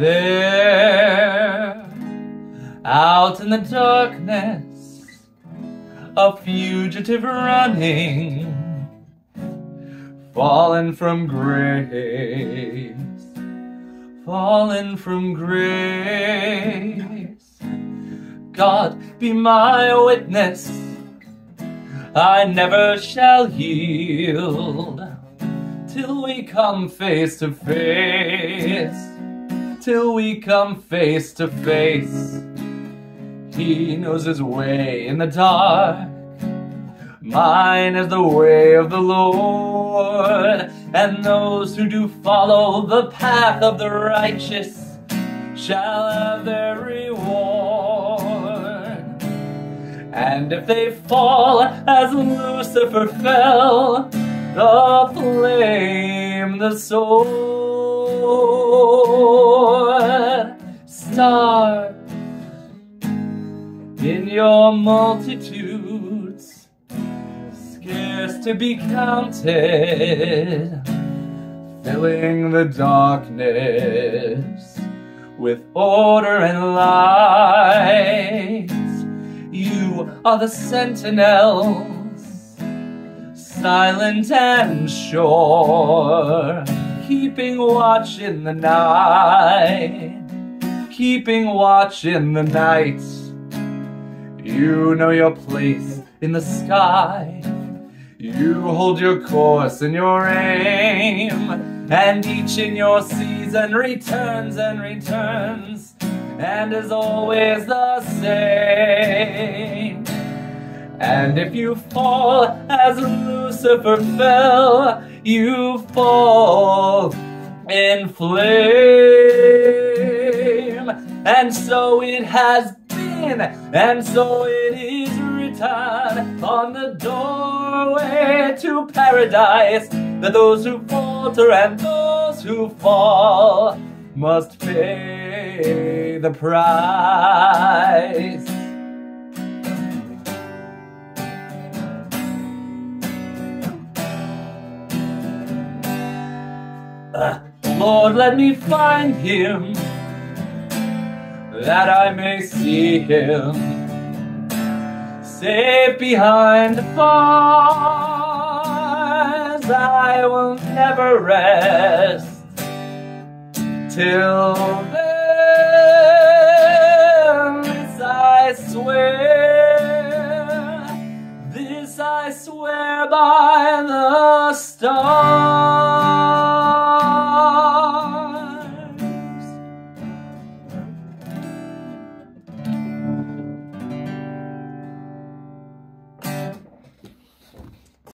There, out in the darkness, a fugitive running, fallen from grace, fallen from grace. God, be my witness, I never shall yield till we come face to face till we come face to face. He knows his way in the dark. Mine is the way of the Lord, and those who do follow the path of the righteous shall have their reward. And if they fall as Lucifer fell, the flame, the star in your multitudes, scarce to be counted, filling the darkness with order and light. You are the sentinels, silent and sure, keeping watch in the night, keeping watch in the night. You know your place in the sky. You hold your course and your aim, and each in your season returns and returns, and is always the same. And if you fall as Lucifer fell, you fall in flame. And so it has been, and so it is written on the doorway to paradise that those who falter and those who fall must pay the price. Uh, Lord, let me find him that I may see him safe behind the bars. I will never rest till then. This I swear, this I swear by the stars.